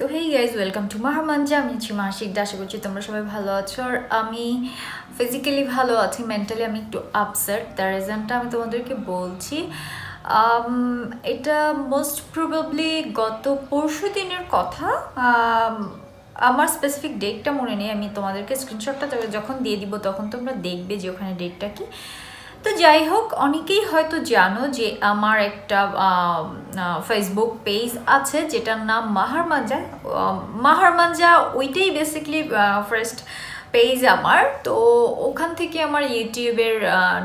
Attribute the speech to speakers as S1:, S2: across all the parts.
S1: তো hey guys welcome to মাহমানজা আমি হচ্ছি মাসিক আশা করছি তোমরা সবাই ভালো আছো। আর আমি ফিজিক্যালি ভালো আছি মেন্টালি আমি একটু আপসেট দ্য রিজনটা আমি তোমাদেরকে বলছি um, এটা মোস্ট প্রবাবলি গত পরশু দিনের কথা। Um, আমার স্পেসিফিক ডেটটা মনে নেই আমি তোমাদেরকে স্ক্রিনশটটা যখন দিয়ে দিব তখন তোমরা দেখবে যে ওখানে ডেটটা কি। তো যাই হোক, অনেকেই হয়তো জানো যে আমার একটা ফেসবুক পেজ আছে যেটার নাম মাহারমাঞ্জা। মাহারমাঞ্জা ওইটাই বেসিকলি ফার্স্ট পেজ আমার। তো ওখান থেকে আমার ইউটিউবের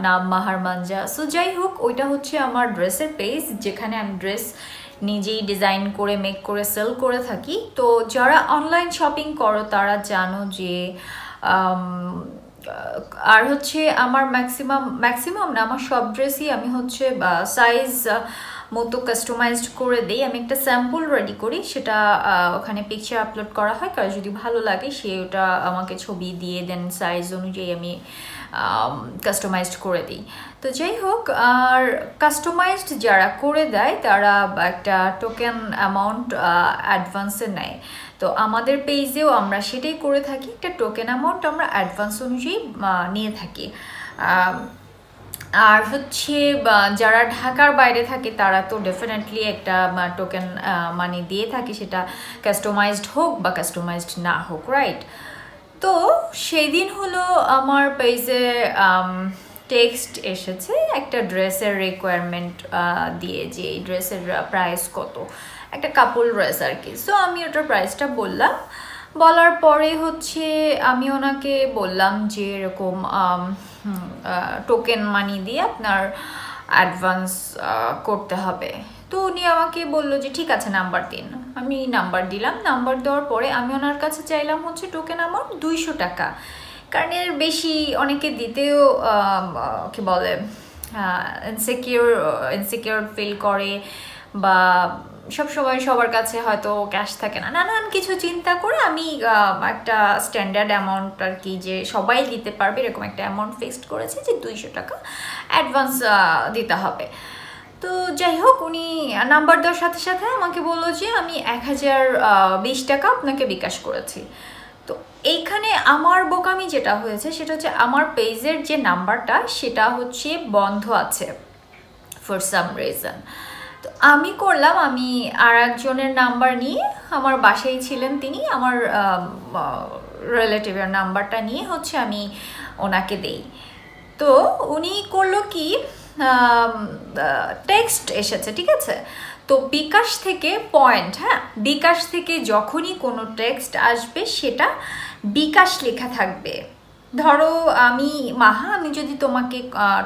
S1: নাম মাহারমাঞ্জা। সো যাই হোক, ওইটা হচ্ছে আমার ড্রেসের পেজ যেখানে আমি ড্রেস নিজেই ডিজাইন করে মেক করে সেল করে থাকি। তো যারা অনলাইন শপিং করো, তারা জানো যে আর হচ্ছে আমার ম্যাক্সিমাম ম্যাক্সিমাম না আমার সব ড্রেসই আমি হচ্ছে সাইজ মতো কাস্টমাইজড করে দিই। আমি একটা স্যাম্পল রেডি করি, সেটা ওখানে পিকচার আপলোড করা হয়। কারণ যদি ভালো লাগে, সে ওটা আমাকে ছবি দিয়ে দেন সাইজ অনুযায়ী আমি কাস্টমাইজড করে দিই। তো যাই হোক, আর কাস্টমাইজড যারা করে দেয়, তারা একটা টোকেন অ্যামাউন্ট অ্যাডভান্সে নেয়। তো আমাদের পেজেও আমরা সেটাই করে থাকি। একটা টোকেন অ্যামাউন্ট আমরা অ্যাডভান্স অনুযায়ী নিয়ে থাকি। আর হচ্ছে যারা ঢাকার বাইরে থাকে, তারা তো ডেফিনেটলি একটা টোকেন মানি দিয়ে থাকে, সেটা কাস্টমাইজড হোক বা কাস্টমাইজড না হোক রাইট তো সেই দিন হলো আমার পেজে টেক্সট এসেছে, একটা ড্রেসের রিকোয়ারমেন্ট দিয়ে যে এই ড্রেসের প্রাইস কত। একটা কাপড় ড্রেস আর কি। সো আমি ওটার প্রাইসটা বললাম। বলার পরে হচ্ছে আমি ওনাকে বললাম যে এরকম টোকেন মানি দিয়ে আপনার অ্যাডভান্স করতে হবে। তো উনি আমাকে বলল যে ঠিক আছে নাম্বার দিন। আমি নাম্বার দিলাম। নাম্বার দেওয়ার পরে আমি ওনার কাছে চাইলাম হচ্ছে টোকেন অ্যামাউন্ট দুইশো টাকা। কারণ এর বেশি অনেকে দিতেও কি বলে ইনসিকিউর ইনসিকিউর ফিল করে বা সব সময় সবার কাছে হয়তো ক্যাশ থাকে না। নানান কিছু চিন্তা করে আমি একটা স্ট্যান্ডার্ড অ্যামাউন্ট আর কি যে সবাই দিতে পারবে, এরকম একটা অ্যামাউন্ট ফিক্সড করেছে যে দুইশো টাকা অ্যাডভান্স দিতে হবে। তো যাই হোক, উনি নাম্বার দেওয়ার সাথে সাথে আমাকে বলল যে আমি এক হাজার বিশ টাকা আপনাকে বিকাশ করেছি। তো এইখানে আমার বোকামি যেটা হয়েছে, সেটা হচ্ছে আমার পেজের যে নাম্বারটা সেটা হচ্ছে বন্ধ আছে ফর সাম রিজন আমি করলাম, আমি আর একজনের নাম্বার নিয়ে আমার বাসায় ছিলেন তিনি, আমার রিলেটিভের নাম্বারটা নিয়ে হচ্ছে আমি ওনাকে দেই। তো উনি করল কি টেক্সট এসেছে, ঠিক আছে? তো বিকাশ থেকে পয়েন্ট হ্যাঁ? বিকাশ থেকে যখনই কোনো টেক্সট আসবে, সেটা বিকাশ লেখা থাকবে। ধরো, আমি মাহা, আমি যদি তোমাকে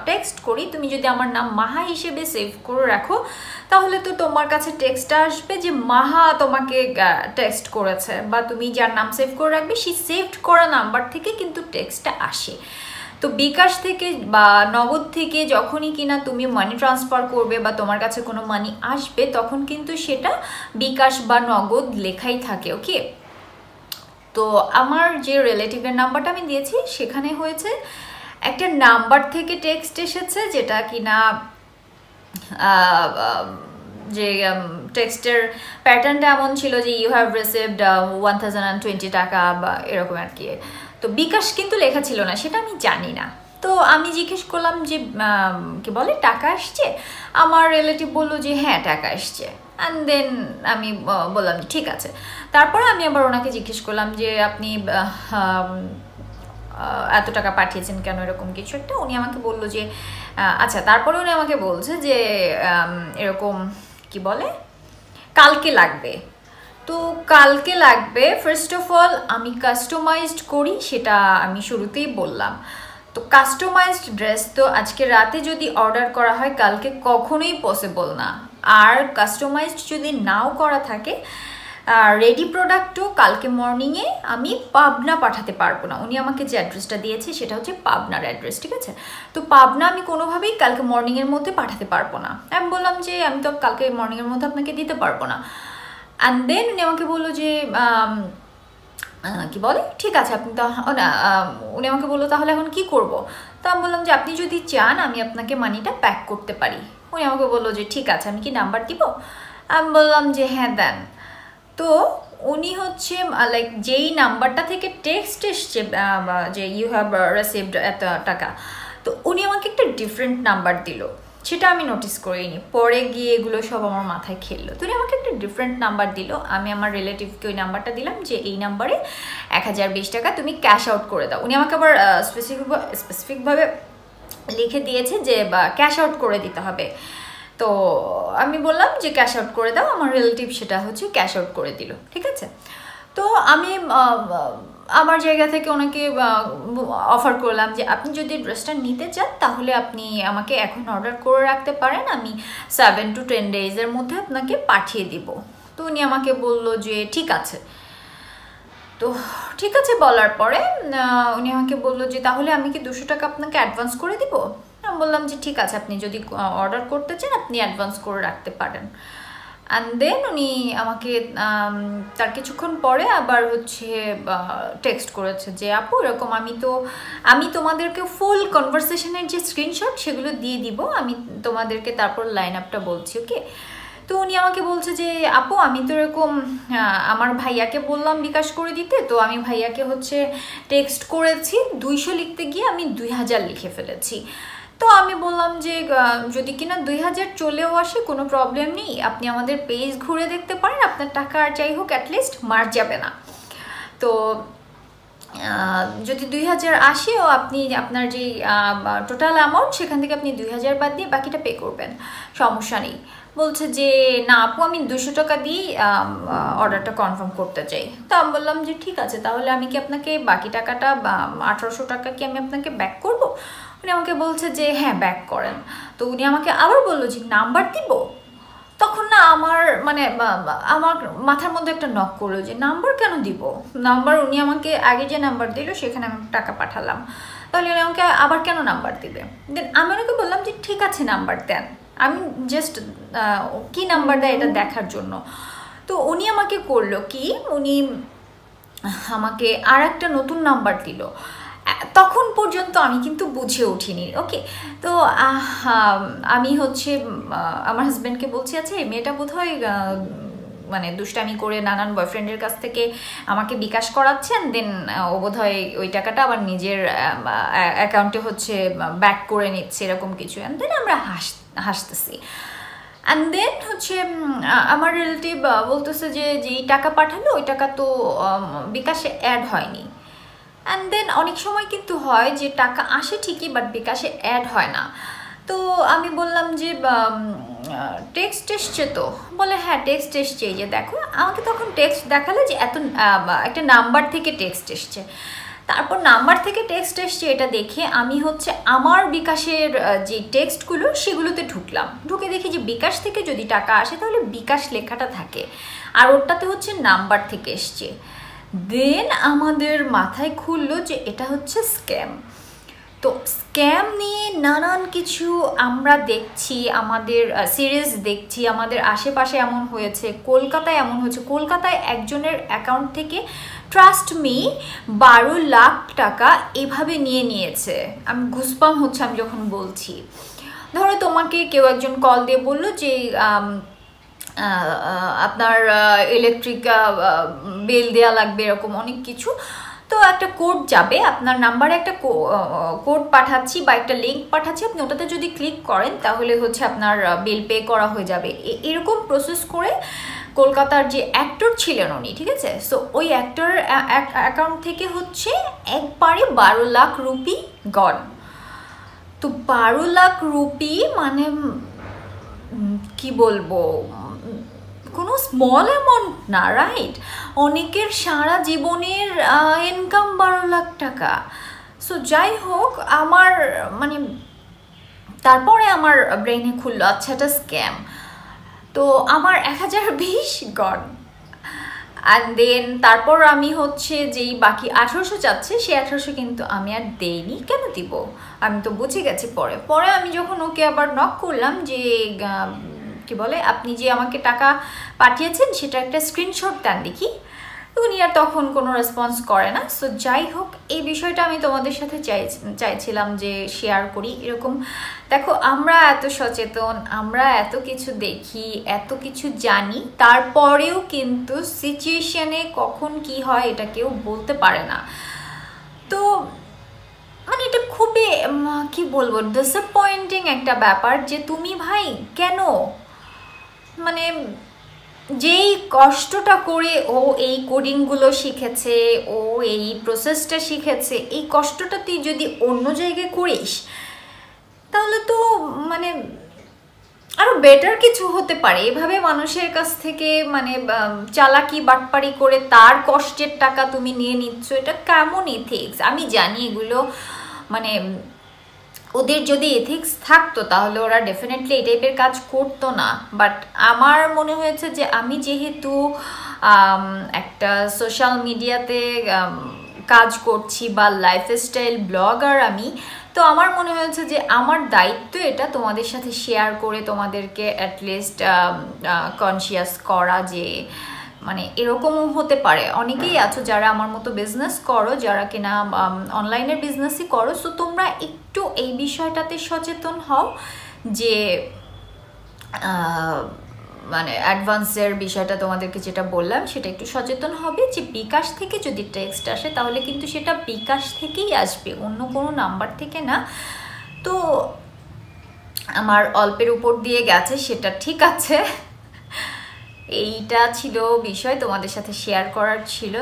S1: টেক্সট করি, তুমি যদি আমার নাম মাহা হিসেবে সেভ করে রাখো, তাহলে তো তোমার কাছে টেক্সটটা আসবে যে মাহা তোমাকে টেক্সট করেছে, বা তুমি যার নাম সেভ করে রাখবে সেই সেভড করা নাম্বার থেকে কিন্তু টেক্সটটা আসে। তো বিকাশ থেকে বা নগদ থেকে যখনই কিনা তুমি মানি ট্রান্সফার করবে বা তোমার কাছে কোনো মানি আসবে, তখন কিন্তু সেটা বিকাশ বা নগদ লেখাই থাকে ওকে তো আমার যে রিলেটিভের নাম্বারটা আমি দিয়েছি, সেখানে হয়েছে একটা নাম্বার থেকে টেক্সট এসেছে যেটা কিনা যে টেক্সটের প্যাটার্নটা এমন ছিল যে you have received one thousand twenty টাকা বা এরকম আর কি। তো বিকাশ কিন্তু লেখা ছিল না, সেটা আমি জানি না। তো আমি জিজ্ঞেস করলাম যে কি বলে, টাকা আসছে? আমার রিলেটিভ বলল যে হ্যাঁ টাকা আসছে। অ্যান্ড দেন আমি বললাম ঠিক আছে। তারপরে আমি আবার ওনাকে জিজ্ঞেস করলাম যে আপনি এত টাকা পাঠিয়েছেন কেন এরকম কিছু একটা? উনি আমাকে বলল যে আচ্ছা তারপরে উনি আমাকে বলছে যে এরকম কি বলে? কালকে লাগবে। তো কালকে লাগবে ফার্স্ট অফ অল আমি কাস্টমাইজড করি, সেটা আমি শুরুতেই বললাম। তো কাস্টমাইজড ড্রেস তো আজকে রাতে যদি অর্ডার করা হয়, কালকে কখনোই পসিবল না। আর কাস্টমাইজড যদি নাও করা থাকে রেডি প্রোডাক্টও কালকে মর্নিংয়ে আমি পাবনা পাঠাতে পারব না। উনি আমাকে যে অ্যাড্রেসটা দিয়েছে সেটা হচ্ছে পাবনার অ্যাড্রেস ঠিক আছে? তো পাবনা আমি কোনোভাবেই কালকে মর্নিংয়ের মধ্যে পাঠাতে পারব না। আমি বললাম যে, আমি তো কালকে মর্নিংয়ের মধ্যে আপনাকে দিতে পারব না। অ্যান্ড দেন উনি আমাকে বলল যে কি বলে? ঠিক আছে, আপনি তো উনি আমাকে বলল তাহলে এখন কি করব? তো আমি বললাম যে, আপনি যদি চান, আমি আপনাকে মানিটা প্যাক করতে পারি। উনি আমাকে বলল যে, ঠিক আছে, আমি কি নাম্বার দিব? আমি বললাম যে হ্যাঁ দেন। তো উনি হচ্ছে লাইক যেই নাম্বারটা থেকে টেক্সট এসছে যে ইউ হ্যাভ রিসিভড এত টাকা। তো উনি আমাকে একটা ডিফারেন্ট নাম্বার দিল। সেটা আমি নোটিস করিনি। পরে গিয়ে এগুলো সব আমার মাথায় খেললো। তো উনি আমাকে একটা ডিফারেন্ট নাম্বার দিল। আমি আমার রিলেটিভকে ওই নাম্বারটা দিলাম যে, এই নাম্বারে এক হাজার বিশ টাকা তুমি ক্যাশ আউট করে দাও। উনি আমাকে আবার স্পেসিফিক স্পেসিফিকভাবে লিখে দিয়েছে যে ক্যাশ আউট করে দিতে হবে। তো আমি বললাম যে ক্যাশ আউট করে দাও, আমার রিলেটিভ সেটা হচ্ছে ক্যাশ আউট করে দিল, ঠিক আছে? তো আমি আমার জায়গা থেকে ওনাকে অফার করলাম যে, আপনি যদি ড্রেসটা নিতে চান, তাহলে আপনি আমাকে এখন অর্ডার করে রাখতে পারেন। আমি সেভেন টু টেন ডেজের মধ্যে আপনাকে পাঠিয়ে দিব। তো উনি আমাকে বলল যে, ঠিক আছে। তো ঠিক আছে বলার পরে উনি আমাকে বলল যে, তাহলে আমি কি দুশো টাকা আপনাকে অ্যাডভান্স করে দিব? আমি বললাম যে, ঠিক আছে, আপনি যদি অর্ডার করতে চান, আপনি অ্যাডভান্স করে রাখতে পারেন। অ্যান্ড দেন উনি আমাকে তার কিছুক্ষণ পরে আবার হচ্ছে টেক্সট করেছে যে, আপু, এরকম আমি তো, আমি তোমাদেরকে ফুল কনভারসেশনের যে স্ক্রিনশট সেগুলো দিয়ে দিব। আমি তোমাদেরকে তারপর লাইন আপটা বলছি ওকে তো উনি আমাকে বলছে যে, আপু, আমি তো এরকম আমার ভাইয়াকে বললাম বিকাশ করে দিতে, তো আমি ভাইয়াকে হচ্ছে টেক্সট করেছি, দুইশো লিখতে গিয়ে আমি দুই হাজার লিখে ফেলেছি। তো আমি বললাম যে যদি কিনা দুই হাজার চলেও আসে, কোনো প্রবলেম নেই, আপনি আমাদের পেজ ঘুরে দেখতে পারেন, আপনার টাকা আর যাই হোক অ্যাটলিস্ট মার যাবে না। তো যদি দুই হাজার আসেও আপনি আপনার যে টোটাল অ্যামাউন্ট সেখান থেকে আপনি দুই হাজার বাদ দিয়ে বাকিটা পে করবেন। সমস্যা নেই। বলছে যে, না আপু, আমি দুশো টাকা দিয়ে অর্ডারটা কনফার্ম করতে চাই। তো আমি বললাম যে, ঠিক আছে, তাহলে আমি কি আপনাকে বাকি টাকাটা আঠারোশো টাকা কি আমি আপনাকে ব্যাক করব? উনি আমাকে বলছে যে হ্যাঁ ব্যাক করেন। তো উনি আমাকে আবার বলল যে, নাম্বার দিব? তখন না আমার মানে আমার মাথার মধ্যে একটা নক করল যে নাম্বার কেন দিব? নাম্বার উনি আমাকে আগে যে নাম্বার দিল, সেখানে আমি টাকা পাঠালাম। তাহলে উনি আমাকে আবার কেন নাম্বার দিবে? দেন আমি ওনাকে বললাম যে, ঠিক আছে নাম্বার দেন। আমি জাস্ট কি নাম্বার দেয় এটা দেখার জন্য। তো উনি আমাকে করল কি, উনি আমাকে আর একটা নতুন নাম্বার দিল। তখন পর্যন্ত আমি কিন্তু বুঝে উঠিনি ওকে তো আমি হচ্ছে আমার হাজব্যান্ডকে বলছি আছে আচ্ছা, মেয়েটা বোধ হয় মানে দুষ্টামি করে নানান বয়ফ্রেন্ডের কাছ থেকে আমাকে বিকাশ করাচ্ছেন দেন ও বোধ হয় ওই টাকাটা আবার নিজের অ্যাকাউন্টে হচ্ছে ব্যাক করে নিচ্ছে এরকম কিছু। অ্যান্ড দেন আমরা হাস হাসতেছি। অ্যান্ড দেন হচ্ছে আমার রিলেটিভ বলতেছে যে যেই টাকা পাঠালো ওই টাকা তো বিকাশে অ্যাড হয়নি। অ্যান্ড দেন অনেক সময় কিন্তু হয় যে টাকা আসে ঠিকই বাট বিকাশে অ্যাড হয় না। তো আমি বললাম যে টেক্সট এসছে তো। বলে হ্যাঁ টেক্সট এসছে। এই যে দেখো, আমাকে তখন টেক্সট দেখাল যে এত একটা নাম্বার থেকে টেক্সট এসছে। তারপর নাম্বার থেকে টেক্সট এসছে এটা দেখে আমি হচ্ছে আমার বিকাশের যে টেক্সটগুলো সেগুলোতে ঢুকলাম। ঢুকে দেখি যে বিকাশ থেকে যদি টাকা আসে তাহলে বিকাশ লেখাটা থাকে। আর ওটাতে হচ্ছে নাম্বার থেকে এসছে। দেন আমাদের মাথায় খুললো যে এটা হচ্ছে স্ক্যাম। তো স্ক্যাম নিয়ে নানান কিছু আমরা দেখছি, আমাদের সিরিজ দেখছি, আমাদের আশেপাশে এমন হয়েছে, কলকাতায় এমন হয়েছে। কলকাতায় একজনের অ্যাকাউন্ট থেকে ট্রাস্ট মি বারো লাখ টাকা এভাবে নিয়ে নিয়েছে। আমি ঘুসপাম হচ্ছে আমি যখন বলছি। ধরো তোমাকে কেউ একজন কল দিয়ে বলল যে আপনার ইলেকট্রিক বিল দেওয়া লাগবে এরকম অনেক কিছু। তো একটা কোড যাবে, আপনার নাম্বারে একটা কোড পাঠাচ্ছি বা একটা লিঙ্ক পাঠাচ্ছি, আপনি ওটাতে যদি ক্লিক করেন, তাহলে হচ্ছে আপনার বিল পে করা হয়ে যাবে। এরকম প্রসেস করে কলকাতার যে অ্যাক্টর ছিলেন উনি, ঠিক আছে? সো ওই অ্যাক্টর অ্যাকাউন্ট থেকে হচ্ছে একবারে বারো লাখ রুপি গন তো বারো লাখ রুপি মানে কি বলব? কোনো স্মল অ্যামাউন্ট না রাইট অনেকের সারা জীবনের ইনকাম বারো লাখ টাকা। সো যাই হোক, আমার মানে তারপরে আমার ব্রেনে খুললো আচ্ছা এটা স্ক্যাম তো আমার এক হাজার বিশ গন অ্যান্ড দেন তারপর আমি হচ্ছে যেই বাকি আঠারোশো চাচ্ছে সেই আঠারোশো কিন্তু আমি আর দেইনি। কেন দিব? আমি তো বুঝে গেছি পরে। পরে আমি যখন ওকে আবার নক করলাম যে কি বলে, আপনি যে আমাকে টাকা পাঠিয়েছেন সেটা একটা স্ক্রিনশট দেন দেখি। উনি আর তখন কোনো রেসপন্স করে না। সো যাই হোক, এই বিষয়টা আমি তোমাদের সাথে চাই, চাইছিলাম যে শেয়ার করি। এরকম, দেখো, আমরা এত সচেতন, আমরা এত কিছু দেখি, এত কিছু জানি, তারপরেও কিন্তু সিচুয়েশনে কখন কি হয় এটা কেউ বলতে পারে না। তো মানে এটা খুবই কি বলব ডিসঅ্যাপয়েন্টিং একটা ব্যাপার যে তুমি ভাই কেন মানে যেই কষ্টটা করে ও এই কোডিংগুলো শিখেছে, ও এই প্রসেসটা শিখেছে, এই কষ্টটা তুই যদি অন্য জায়গায় করিস, তাহলে তো মানে আরও বেটার কিছু হতে পারে। এভাবে মানুষের কাছ থেকে মানে চালাকি বাটপাড়ি করে তার কষ্টের টাকা তুমি নিয়ে নিচ্ছ, এটা কেমন ইথিক্স আমি জানি এগুলো মানে ওদের যদি এথিক্স থাকতো, তাহলে ওরা ডেফিনেটলি এই টাইপের কাজ করতো না। বাট আমার মনে হয়েছে যে আমি যেহেতু একটা সোশ্যাল মিডিয়াতে কাজ করছি বা লাইফস্টাইল ব্লগার আমি, তো আমার মনে হয়েছে যে আমার দায়িত্ব এটা তোমাদের সাথে শেয়ার করে তোমাদেরকে অ্যাটলিস্ট কনসিয়াস করা যে মানে এরকমও হতে পারে। অনেকেই আছো যারা আমার মতো বিজনেস করো, যারা কিনা অনলাইনের বিজনেসই করো। সো তোমরা একটু এই বিষয়টাতে সচেতন হও যে মানে অ্যাডভান্সের বিষয়টা তোমাদেরকে যেটা বললাম, সেটা একটু সচেতন হবে যে, বিকাশ থেকে যদি টেক্সট আসে, তাহলে কিন্তু সেটা বিকাশ থেকেই আসবে, অন্য কোনো নাম্বার থেকে না। তো, আমার অল্পের উপর দিয়ে গেছে, সেটা ঠিক আছে। এইটা ছিল বিষয় তোমাদের সাথে শেয়ার করার ছিল।